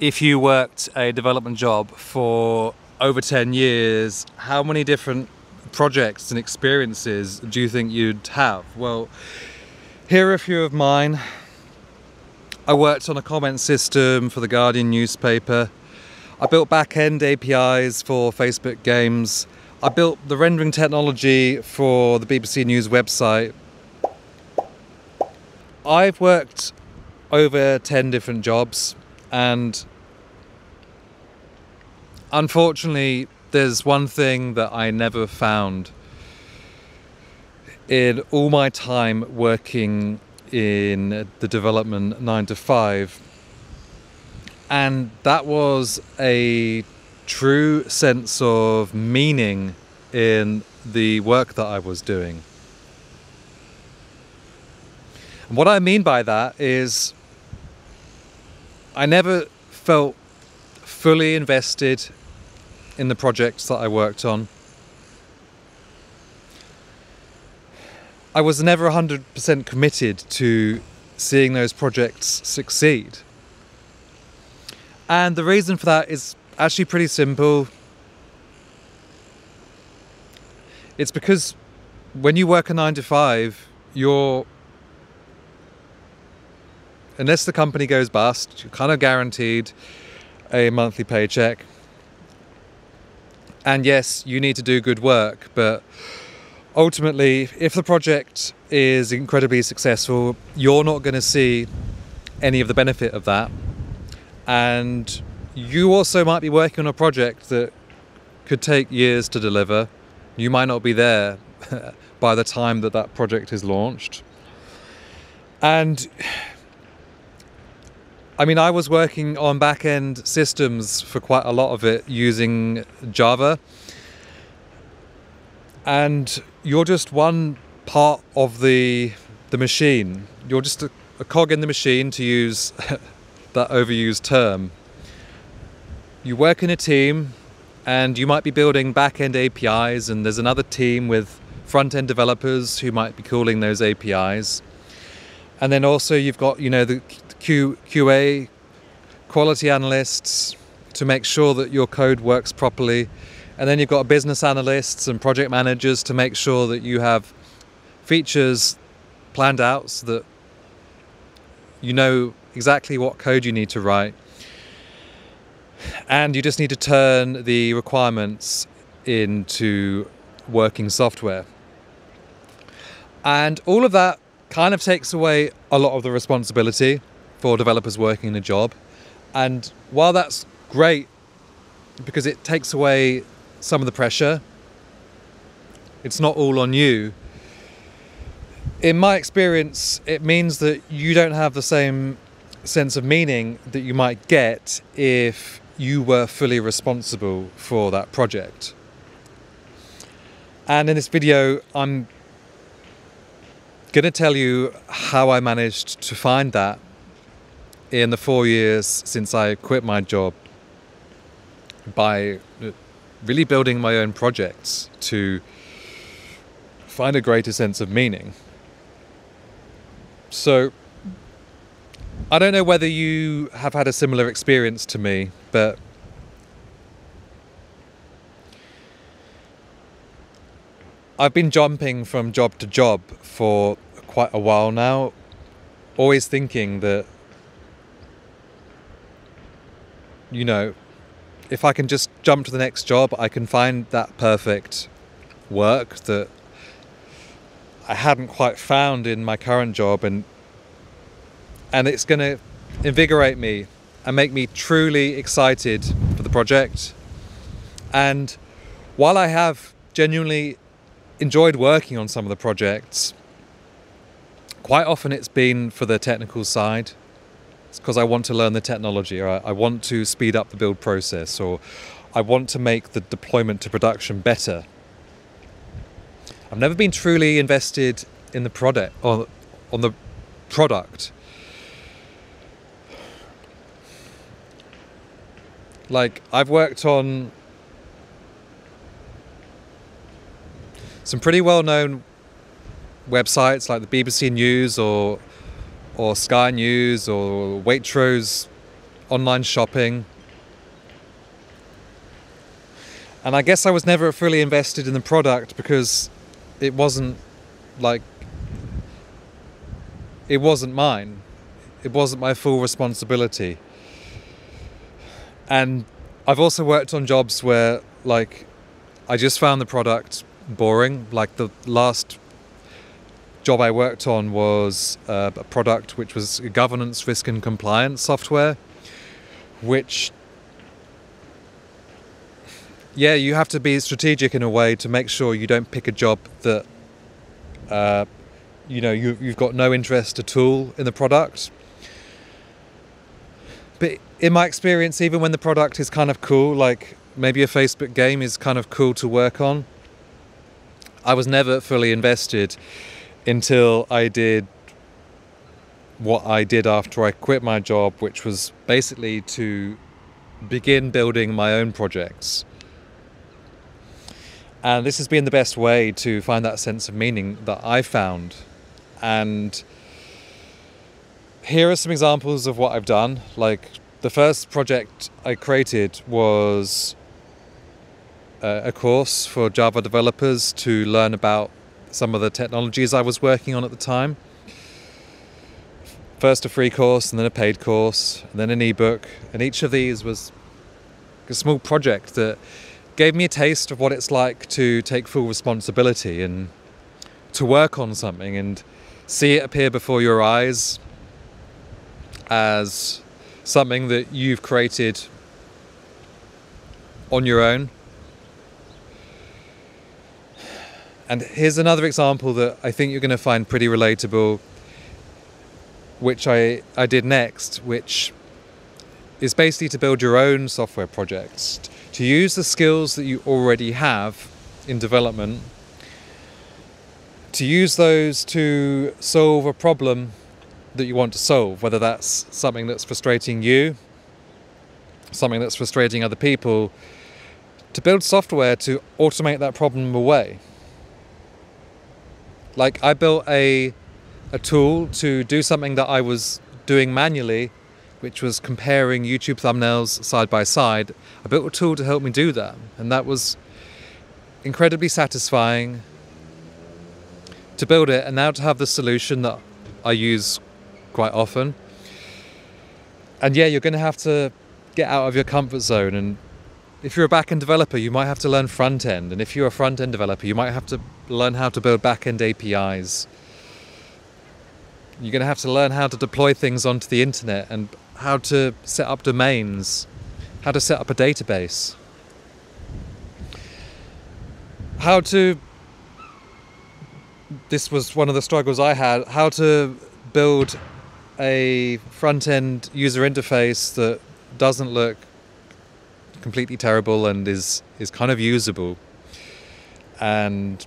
if you worked a development job for over 10 years, how many different projects and experiences do you think you'd have? Well, here are a few of mine. I worked on a comment system for the Guardian newspaper. I built back-end APIs for Facebook games. I built the rendering technology for the BBC News website. I've worked over 10 different jobs and unfortunately there's one thing that I never found in all my time working in the development 9 to 5 and that was a true sense of meaning in the work that I was doing. And what I mean by that is I never felt fully invested in the projects that I worked on. I was never 100% committed to seeing those projects succeed. And the reason for that is actually pretty simple. It's because when you work a nine to five, you're, unless the company goes bust, you're kind of guaranteed a monthly paycheck. And yes, you need to do good work, but ultimately, if the project is incredibly successful, you're not going to see any of the benefit of that. And you also might be working on a project that could take years to deliver. You might not be there by the time that that project is launched. And I mean, I was working on back end systems for quite a lot of it using Java and you're just one part of the the machine. You're just a, a cog in the machine, to use that overused term. You work in a team, and you might be building back-end APIs, and there's another team with front-end developers who might be calling those APIs. And then also you've got, you know, the Q, QA, quality analysts, to make sure that your code works properly and then you've got business analysts and project managers to make sure that you have features planned out so that you know exactly what code you need to write. And you just need to turn the requirements into working software. And all of that kind of takes away a lot of the responsibility for developers working in a job. And while that's great because it takes away some of the pressure. It's not all on you. In my experience, it means that you don't have the same sense of meaning that you might get if you were fully responsible for that project. And in this video, I'm going to tell you how I managed to find that in the four years since I quit my job by uh, really building my own projects to find a greater sense of meaning. So, I don't know whether you have had a similar experience to me, but I've been jumping from job to job for quite a while now, always thinking that, you know, if I can just jump to the next job, I can find that perfect work that I hadn't quite found in my current job and and it's going to invigorate me and make me truly excited for the project. And while I have genuinely enjoyed working on some of the projects, quite often it's been for the technical side it's because I want to learn the technology, or I want to speed up the build process, or I want to make the deployment to production better. I've never been truly invested in the product or on the product. Like I've worked on some pretty well-known websites like the BBC News or or Sky News or Waitrose online shopping. And I guess I was never fully invested in the product because it wasn't like it wasn't mine. It wasn't my full responsibility. And I've also worked on jobs where like I just found the product boring. Like the last job I worked on was uh, a product which was governance, risk, and compliance software, which yeah, you have to be strategic in a way to make sure you don't pick a job that uh, you know you, you've got no interest at all in the product. But in my experience, even when the product is kind of cool, like maybe a Facebook game is kind of cool to work on, I was never fully invested until I did what I did after I quit my job, which was basically to begin building my own projects. And this has been the best way to find that sense of meaning that I found. And here are some examples of what I've done. Like the first project I created was uh, a course for Java developers to learn about some of the technologies I was working on at the time. First a free course, and then a paid course, and then an ebook, and each of these was a small project that gave me a taste of what it's like to take full responsibility and to work on something and see it appear before your eyes as something that you've created on your own And here's another example that I think you're going to find pretty relatable, which I, I did next, which is basically to build your own software projects, to use the skills that you already have in development, to use those to solve a problem that you want to solve, whether that's something that's frustrating you, something that's frustrating other people, to build software to automate that problem away. Like I built a a tool to do something that I was doing manually, which was comparing YouTube thumbnails side by side. I built a tool to help me do that, and that was incredibly satisfying to build it and now to have the solution that I use quite often. And yeah, you're going to have to get out of your comfort zone and if you're a back-end developer, you might have to learn front-end, and if you're a front-end developer, you might have to learn how to build back-end APIs. You're going to have to learn how to deploy things onto the internet and how to set up domains, how to set up a database, how to. This was one of the struggles I had. How to build a front-end user interface that doesn't look completely terrible and is is kind of usable and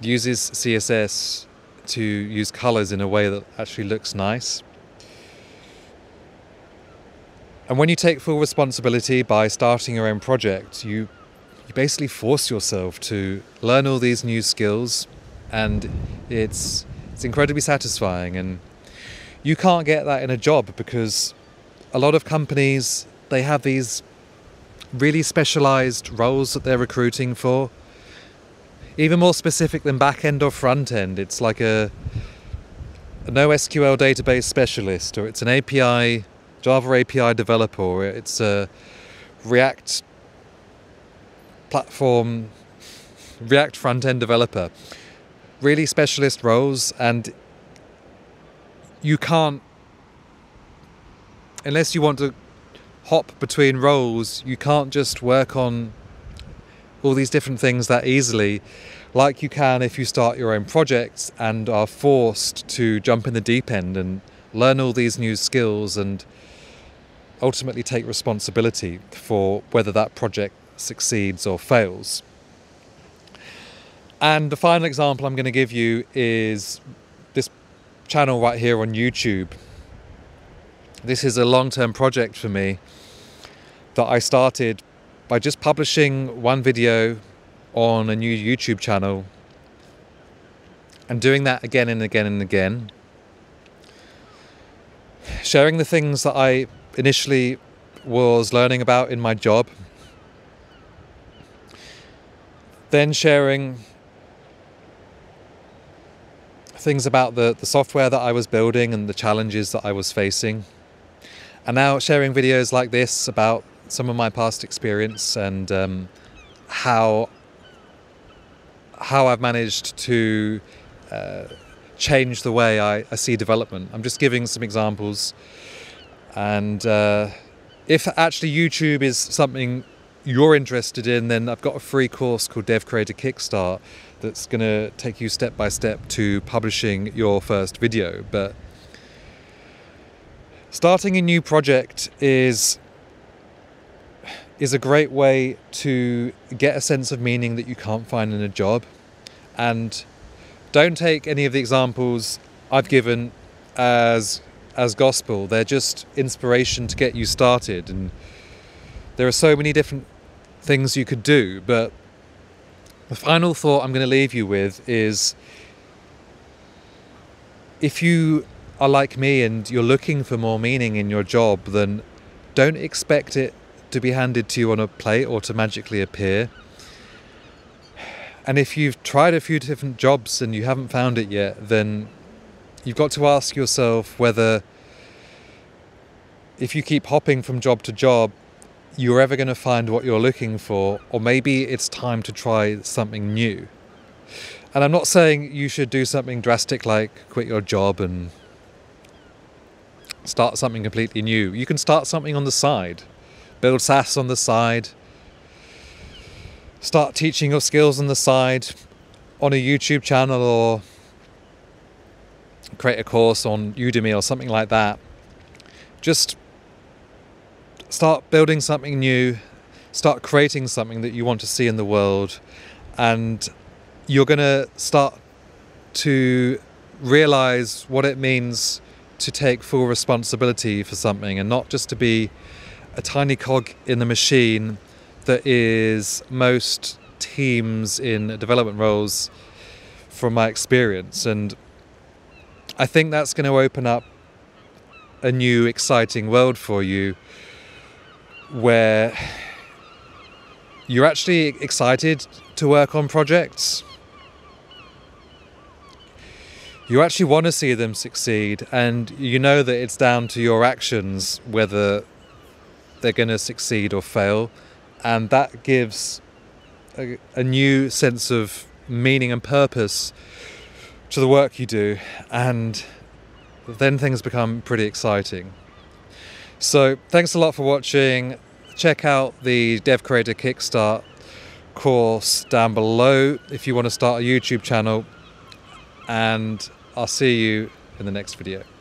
uses CSS to use colors in a way that actually looks nice. And when you take full responsibility by starting your own project, you you basically force yourself to learn all these new skills and it's it's incredibly satisfying and you can't get that in a job because a lot of companies they have these really specialized roles that they're recruiting for. Even more specific than back end or front end, it's like a, a NoSQL database specialist, or it's an API, Java API developer, or it's a React platform, React front end developer. Really specialist roles, and you can't, unless you want to hop between roles. You can't just work on all these different things that easily like you can if you start your own projects and are forced to jump in the deep end and learn all these new skills and ultimately take responsibility for whether that project succeeds or fails. And the final example I'm going to give you is this channel right here on YouTube. This is a long term project for me that I started by just publishing one video on a new YouTube channel and doing that again and again and again. Sharing the things that I initially was learning about in my job, then sharing things about the, the software that I was building and the challenges that I was facing. And now sharing videos like this about some of my past experience and um, how how I've managed to uh, change the way I, I, see development. I'm just giving some examples. And uh, if actually YouTube is something you're interested in, then I've got a free course called Dev Creator Kickstart that's going to take you step by step to publishing your first video. But starting a new project is is a great way to get a sense of meaning that you can't find in a job. And don't take any of the examples I've given as as gospel. They're just inspiration to get you started and there are so many different things you could do, but the final thought I'm going to leave you with is if you are like me and you're looking for more meaning in your job, then don't expect it to be handed to you on a plate or to magically appear. And if you've tried a few different jobs and you haven't found it yet, then you've got to ask yourself whether if you keep hopping from job to job, you're ever going to find what you're looking for, or maybe it's time to try something new. And I'm not saying you should do something drastic like quit your job and start something completely new. You can start something on the side, build SaaS on the side, start teaching your skills on the side on a YouTube channel or create a course on Udemy or something like that. Just start building something new, start creating something that you want to see in the world, and you're going to start to realize what it means to take full responsibility for something and not just to be a tiny cog in the machine that is most teams in development roles from my experience and I think that's going to open up a new exciting world for you where you're actually excited to work on projects. You actually want to see them succeed, and you know that it's down to your actions whether they're going to succeed or fail, and that gives a, a new sense of meaning and purpose to the work you do, and then things become pretty exciting. So thanks a lot for watching. Check out the Dev Creator Kickstart course down below if you want to start a YouTube channel. And I'll see you in the next video.